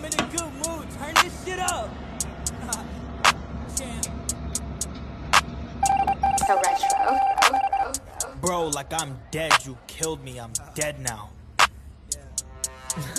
I'm in a good mood. Turn this shit up. So retro. Bro, like I'm dead. You killed me. I'm dead now.